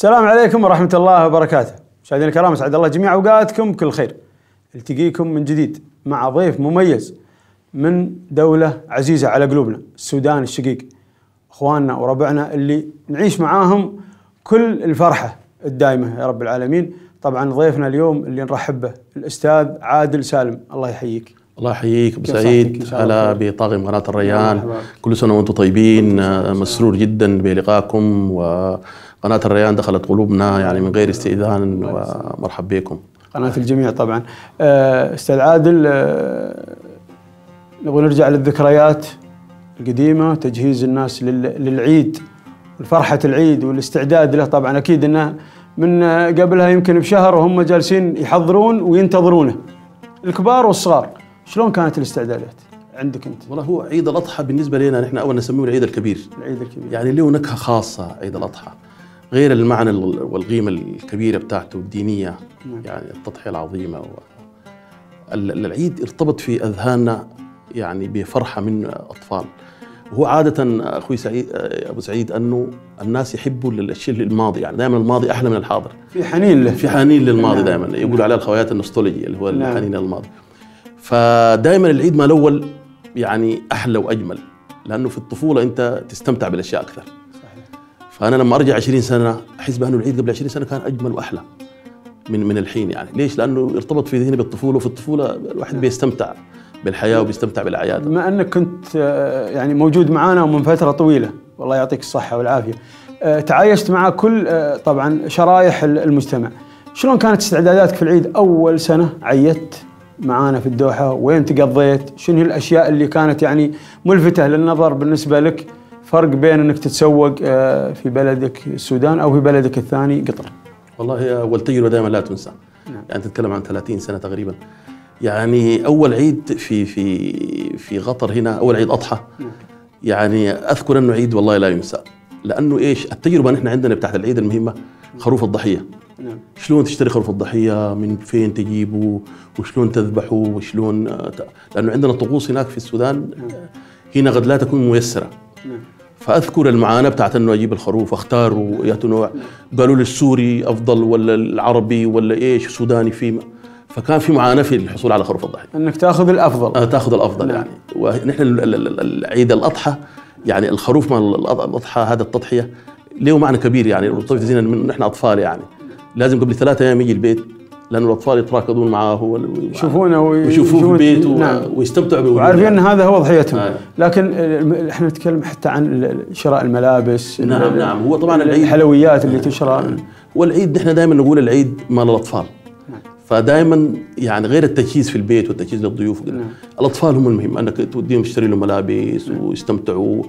السلام عليكم ورحمة الله وبركاته. مشاهدينا الكرام أسعد الله جميع أوقاتكم بكل خير. التقيكم من جديد مع ضيف مميز من دولة عزيزة على قلوبنا، السودان الشقيق. أخواننا وربعنا اللي نعيش معاهم كل الفرحة الدائمة يا رب العالمين. طبعا ضيفنا اليوم اللي نرحب به الأستاذ عادل سالم، الله يحييك. الله يحييك أبو؟ سعيد هلا. بطاقم قناة الريان. كل سنة وأنتم طيبين مسرور جدا بلقائكم وقناه الريان دخلت قلوبنا يعني من غير استئذان ومرحب بكم. قناة الجميع طبعا. آه، أستاذ عادل آه، نبغى نرجع للذكريات القديمة تجهيز الناس لل- للعيد فرحة العيد والاستعداد له. طبعا أكيد أنه من آه، قبلها يمكن بشهر وهم جالسين يحضرون وينتظرونه. الكبار والصغار شلون كانت الاستعدادات عندك أنت؟ والله هو عيد الأضحى بالنسبة لنا نحن أول نسميه العيد الكبير. العيد الكبير. يعني له نكهة خاصة عيد الأضحى. غير المعنى ال- والقيمة الكبيرة بتاعته الدينية نعم. يعني التضحية العظيمة و... ال- العيد ارتبط في أذهاننا يعني بفرحة من أطفال وهو عادة أخوي سعيد أبو سعيد أنه الناس يحبوا الشيء الماضي يعني دائما الماضي أحلى من الحاضر في حنين له في حنين للماضي نعم. دائما يقولوا. عليه الخويات النوستولوجي اللي هو نعم. الحنين للماضي فدائما العيد ما الأول يعني أحلى وأجمل لأنه في الطفولة أنت تستمتع بالأشياء أكثر فأنا لما أرجع 20 سنة أحس بأنه العيد قبل 20 سنة كان أجمل وأحلى من من الحين يعني. ليش؟ لأنه ارتبط في ذهني بالطفولة وفي الطفولة الواحد نعم. بيستمتع بالحياة وبيستمتع بالأعياد بما أنك كنت آه، يعني موجود معانا ومن فترة طويلة والله يعطيك الصحة والعافية. آه، تعايشت مع كل آه، طبعا شرائح ال- المجتمع. شلون كانت استعداداتك في العيد؟ أول سنة عيدت معانا في الدوحة وين تقضيت؟ شنو الأشياء اللي كانت يعني ملفتة للنظر بالنسبة لك؟ فرق بين إنك تتسوق آه، في بلدك السودان أو في بلدك الثاني قطر. والله هي أول تجربة دائما لا تنسى. نعم. يعني تتكلم عن 30 سنة تقريبا. يعني أول عيد في في في قطر هنا أول عيد أضحى. نعم. يعني أذكر أنه عيد والله لا ينسى. لأنه إيش؟ التجربة نحن عندنا بتاعت العيد المهمة خروف الضحية. نعم. شلون تشتري خروف الضحية؟ من فين تجيبه؟ وشلون تذبحه؟ وشلون ت- لأنه عندنا طقوس هناك في السودان. آه، هنا قد لا تكون ميسرة. نعم. فأذكر المعاناه بتاعت انه أجيب الخروف اختار وياتوا نوع قالوا لي السوري أفضل ولا العربي ولا إيش سوداني في فكان في معاناه في الحصول على خروف الضحية. إنك تأخذ الأفضل. آه تأخذ الأفضل نعم. يعني. ونحن عيد الأضحى يعني الخروف مال الأضحى هذا التضحية له معنى كبير يعني؟ مرتبط زينا من نحن أطفال يعني. لازم قبل ثلاثة أيام يجي البيت لأنه الأطفال يتراكضون معاه وال- يشوفونه وي- ويشوفوه في و- نعم. ويستمتعوا بوجوده وعارفين يعني. إن هذا هو ضحيتهم آه. لكن إحنا نتكلم حتى عن شراء الملابس نعم نعم هو طبعا العيد الحلويات اللي تشرى والعيد نحن دائما نقول العيد مال الأطفال نعم. فدائما يعني غير التجهيز في البيت والتجهيز للضيوف وكده. نعم. الأطفال هم المهم أنك توديهم تشتري لهم ملابس ويستمتعوا.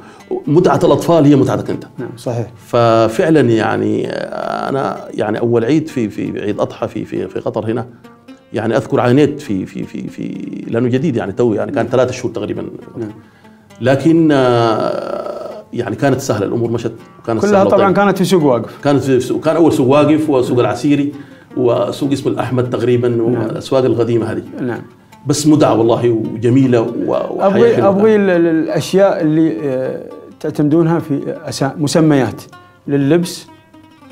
متعة الأطفال هي متعتك أنت. نعم صحيح. ففعلا يعني أنا يعني أول عيد في في عيد أضحى في في في قطر هنا يعني أذكر عانيت في في في في لأنه جديد يعني تو يعني كان ثلاثة شهور تقريبا. نعم. لكن آه، يعني كانت سهلة الأمور مشت وكانت كلها طبعا. كانت في سوق واقف. كانت في سوق كان أول سوق واقف وسوق العسيري. وسوق اسمه الأحمد تقريبا والاسواق القديمة هذه. نعم. بس متعه والله وجميلة ابغي. أبغي ال- ال- الأشياء اللي آه، تعتمدونها في مسميات. لللبس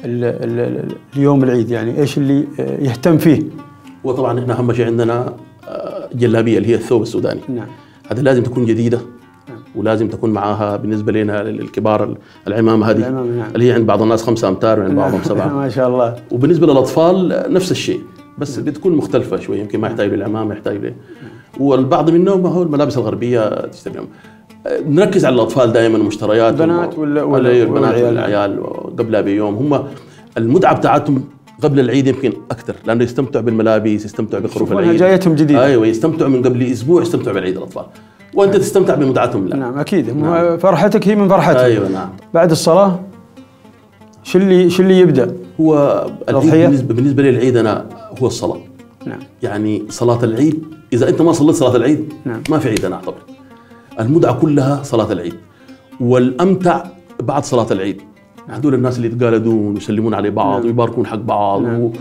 ال- ال- ال- اليوم العيد يعني إيش اللي آه، يهتم فيه. وطبعا إحنا أهم شيء عندنا آه، جلابية اللي هي الثوب السوداني. نعم. هذه لازم تكون جديدة. نعم. ولازم تكون معاها بالنسبة لنا للكبار العمامة هذه. اللي هي عند بعض الناس خمسة أمتار وعند بعضهم سبعة ما شاء الله وبالنسبة للأطفال نفس الشيء بس بتكون مختلفة شوي يمكن ما يحتاج للعمامة يحتاج له والبعض منهم هو الملابس الغربية تشتريهم نركز على الأطفال دائما مشتريات البنات ولا- ولا- البنات والعيال. قبلها بيوم هم المتعة بتاعتهم قبل العيد يمكن أكثر لأنه يستمتعوا بالملابس يستمتعوا بخروف العيد جايتهم جديدة. أيوه يستمتعوا من قبل أسبوع يستمتعوا بالعيد الأطفال وأنت تستمتع بمتعتهم لا. نعم أكيد. هم فرحتك هي من فرحتهم. أيوه نعم. بعد الصلاة شو اللي شو اللي يبدأ؟ هو العيد الأضحية؟ بالنسبة بالنسبة لي العيد أنا هو الصلاة. نعم. يعني صلاة العيد إذا أنت ما صليت صلاة العيد نعم. ما في عيد أنا أعتبر. المتعة كلها صلاة العيد. والأمتع بعد صلاة العيد. هذول الناس اللي يتقالدون ويسلمون على بعض نعم. ويباركون حق بعض نعم. و-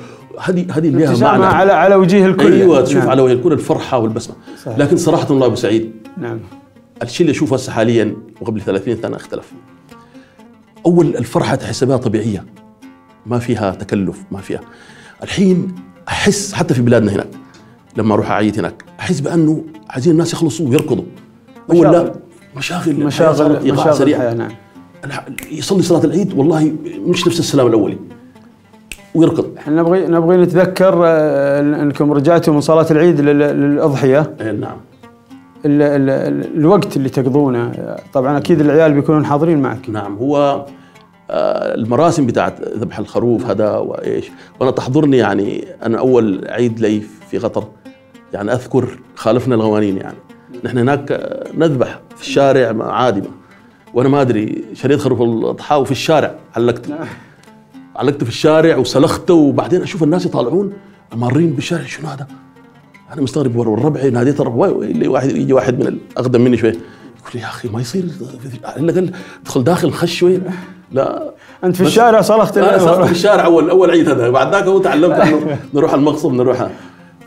هذه هذه لها ابتسامة معنى. على على وجيه الكل. أيوه تشوف نعم. على وجه الكل الفرحة والبسمة. صحيح. لكن صراحة الله أبو سعيد نعم. الشيء اللي أشوفه هسه حاليا وقبل 30 سنة اختلف. أول الفرحة تحسبها طبيعية. ما فيها تكلف ما فيها. الحين أحس حتى في بلادنا هناك لما أروح أعيد هناك أحس بأنه عايزين الناس يخلصوا ويركضوا. أول لا مشاغل. مشاغل مشاغل سريع نعم. يصلي صلاة العيد والله مش نفس السلام الأولي. ويركض. إحنا نبغي نبغي نتذكر آه، أنكم رجعتوا من صلاة العيد لل- للأضحية. إيه نعم. ال ال ال الوقت اللي تقضونه طبعا أكيد العيال بيكونون حاضرين معك. نعم هو آه، المراسم بتاعت ذبح الخروف هذا وإيش. وأنا تحضرني يعني أنا أول عيد لي في قطر. يعني أذكر خالفنا القوانين يعني. نحن هناك آه، نذبح في الشارع عادي. وأنا ما أدري شريت خروف الأضحى وفي الشارع علقته علقته في الشارع وسلخته وبعدين أشوف الناس يطالعون. مارين بالشارع شنو هذا؟ أنا مستغرب ورا ناديت الربع وي- اللي واحد يجي واحد من الاقدم مني شوي. يقول لي يا أخي ما يصير الا قال ادخل داخل خش شوي. لا. أنت في الشارع صلخت أنا صرت في الشارع أول أول عيد هذا. بعد ذاك هو تعلمت إنه نروح المقصد نروح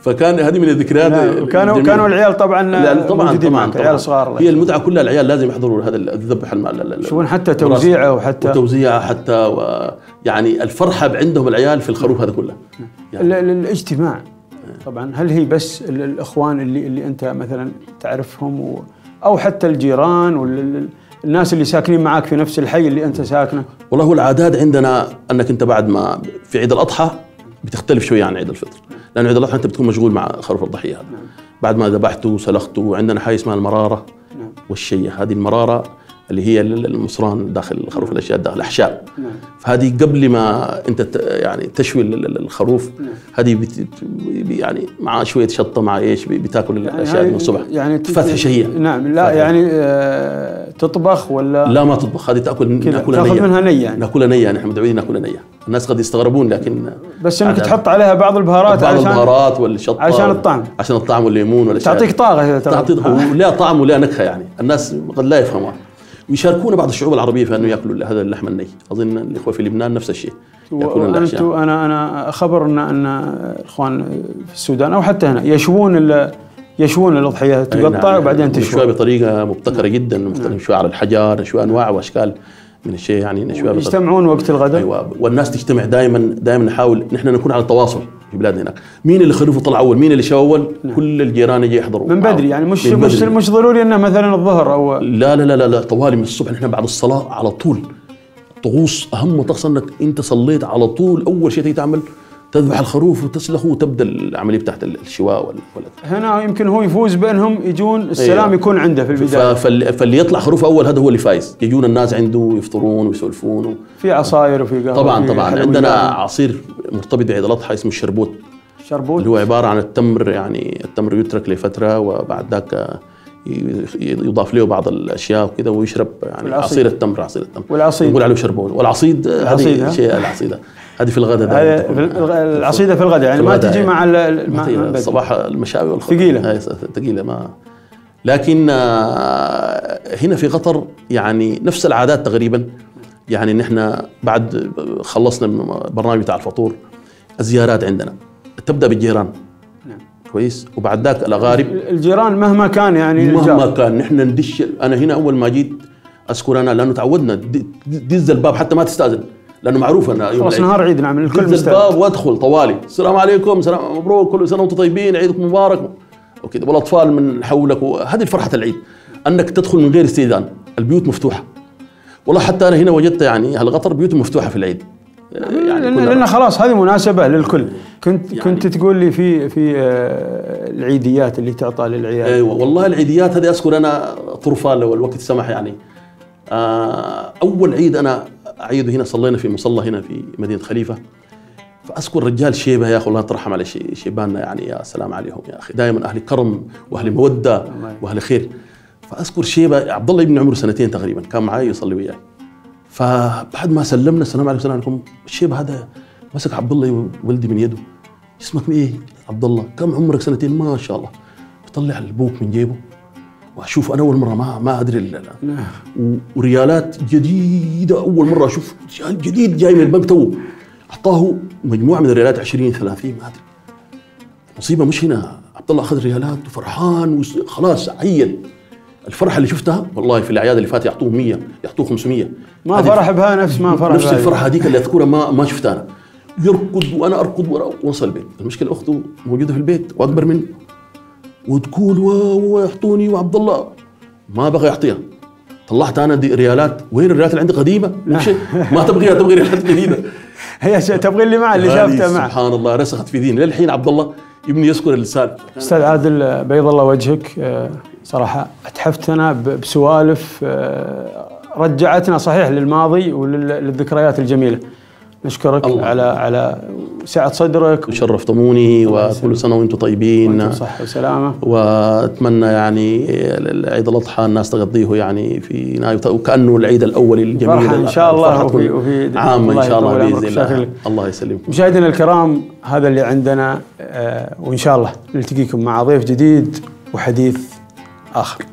فكان هذه من الذكريات وكانوا. كانوا العيال طبعا طبعا طبعا طبعا. عيال صغار هي المتعة كلها العيال لازم يحضروا هذا الذبح الم- ال- ال- يشوفون حتى. توزيعه وحتى وتوزيعه حتى و يعني الفرحة عندهم العيال في الخروف هذا كله. ال- الاجتماع. طبعا هل هي بس ال- الإخوان اللي اللي أنت مثلا تعرفهم و أو حتى الجيران والناس اللي ساكنين معاك في نفس الحي اللي أنت ساكنه؟ والله العادات عندنا أنك أنت بعد ما في عيد الأضحى بتختلف شوية عن عيد الفطر. لأنه عيد الاضحى أنت بتكون مشغول مع خروف الضحية هذا. بعد ما ذبحته وسلخته وعندنا حاجة اسمها المرارة نعم. والشية. هذه المرارة اللي هي ال- المصران داخل الخروف الأشياء داخل الأحشاء. نعم. فهذه قبل ما أنت يعني تشوي ال- ال- الخروف هذه بت يعني مع شوية شطة مع إيش بتاكل الأشياء دي من الصبح. يعني ت- فتح شهية. نعم لا. يعني آه تطبخ ولا لا ما تطبخ. هذه تاكل نأكلها تأخذ نية. منها نية. يعني نأكلها نية نحن متعودين نأكلها نية. الناس قد يستغربون لكن بس إنك تحط عليها بعض البهارات بعض البهارات والشطة عشان الطعم. عشان الطعم والليمون والأشياء تعطيك طاقة ترى. تعطي ولها طعم ولها نكهة يعني. الناس قد لا يفهموها. ويشاركونا بعض الشعوب العربية في أنه يأكلوا هذا اللحم الني. أظن الإخوة في لبنان نفس الشيء. يأكلون أنا أنا خبر أن ان الاخوان في السودان أو حتى هنا يشوون يشوون الأضحية تقطع نعم. وبعدين نشويها تشوى بطريقة مبتكرة جدا مختلف نشويها على الحجار نشويها أنواع وأشكال من الشيء يعني بطريقة يجتمعون وقت الغداء. أيوه والناس تجتمع دائما دائما نحاول نحن نكون على التواصل في بلادنا هناك. مين اللي خلفه طلع أول؟ مين اللي شوى أول؟ كل الجيران يجي يحضروا. من. بدري يعني مش من مش بدري. مش ضروري إنه مثلا الظهر أو لا لا لا لا, طوالي من الصبح نحن بعد الصلاة على طول. طقوس أهم طقس أنك أنت صليت على طول أول شيء تعمل تذبح الخروف وتسلخه وتبدأ العملية بتاعت الشواء وال وال- هنا يمكن هو يفوز بانهم يجون السلام أيوة. يكون عنده في البداية فاللي, يطلع خروف أول هذا هو اللي فايز يجون الناس عنده يفطرون ويسولفون و... في عصاير وفي قهوة طبعا طبعا. عندنا عصير مرتبط بعيد الأضحى اسمه الشربوت شربوت اللي هو عبارة عن التمر يعني التمر يترك لفترة وبعد ذاك يضاف له بعض الأشياء وكذا ويشرب يعني. عصير التمر عصير التمر والعصيد. نقول عليه شربون والعصيد؟ هذه شيء العصيده هذه في الغداء دائما العصيدة في الغداء يعني في ما الغداء تجي يعني. مع ما مع هي بدري. الصباح المشاوي والخبز ثقيلة. هاي ثقيلة ما لكن آه، هنا في قطر يعني نفس العادات تقريبا يعني نحن بعد خلصنا من البرنامج بتاع الفطور الزيارات عندنا تبدأ بالجيران نعم. كويس وبعد ذاك الأغارب الجيران مهما كان يعني مهما الجار. كان نحن ندش أنا هنا أول ما جيت أذكر أنا لأنه تعودنا دز الباب حتى ما تستأذن لأنه معروف أن يوم خلاص. نهار عيد نعم الكل مستعد. الباب وادخل طوالي. السلام عليكم سلام مبروك كل سنة وأنتم طيبين عيدكم مبارك. وكذا والأطفال من حولك هذه فرحة العيد أنك تدخل من غير استئذان. البيوت مفتوحة. والله حتى أنا هنا وجدت يعني أهل قطر بيوتهم مفتوحة في العيد. لأن كلها- لأن خلاص هذه مناسبة للكل. كنت يعني- كنت تقول لي في في آه، العيديات اللي تعطى للعيال. أيوه والله العيديات هذه أذكر أنا طرفه لو الوقت سمح يعني. آه، أول عيد أنا اعيده هنا صلينا في مصلى هنا في مدينة خليفة. فأذكر رجال شيبة يا أخي الله يترحم على شي- شيباننا يعني يا سلام عليهم يا أخي. دائما أهل كرم وأهل مودة وأهل خير. فأذكر شيبة عبد الله ابن عمره سنتين تقريبا كان معي يصلي وياي. فبعد ما سلمنا السلام عليكم السلام عليكم. الشيب هذا مسك عبد الله ولدي من يده. اسمك إيه؟ عبد الله كم عمرك؟ سنتين؟ ما شاء الله. بطلع البوك من جيبه. وأشوف أنا أول مرة ما ما أدري ال- ال- و- وريالات جديدة أول مرة أشوف ريال جديد جاي من البنك تو. أعطاه مجموعة من الريالات 20 30 ما أدري. المصيبه مش هنا. عبد الله أخذ ريالات وفرحان وخلاص عيد الفرحة اللي شفتها والله في الأعياد اللي فاتت يعطوه 100 يعطوه 500 ما فرح بها نفس ما فرح نفس بها. الفرحة هذيك اللي أذكرها ما ما شفتها أنا. يركض وأنا أركض ورا وصل البيت. المشكلة أخته موجودة في البيت وأكبر منه وتقول و- ويعطوني وعبد الله. ما بغى يعطيها طلعت أنا دي ريالات. وين الريالات اللي عندي قديمة؟ مشي ما تبغيها تبغي ريالات جديدة. هي تبغي اللي معه اللي شافته معه سبحان الله رسخت في ذهني للحين عبد الله ابني يذكر اللسان. أستاذ عادل بيض الله وجهك. آه، صراحة أتحفتنا بسوالف آه، رجعتنا صحيح للماضي وللذكريات الجميلة. نشكرك الله. على على سعة صدرك. شرفتموني وكل سنة وأنتم طيبين. وانت صحه وسلامة. وأتمنى يعني عيد الأضحى الناس تقضيه يعني في وكأنه العيد الأول الجميل إن شاء الله وفي- وفي- الله إن شاء الله بإذن الله. الله يسلمكم. مشاهدينا الكرام هذا اللي عندنا آه، وإن شاء الله نلتقيكم مع ضيف جديد وحديث آخر.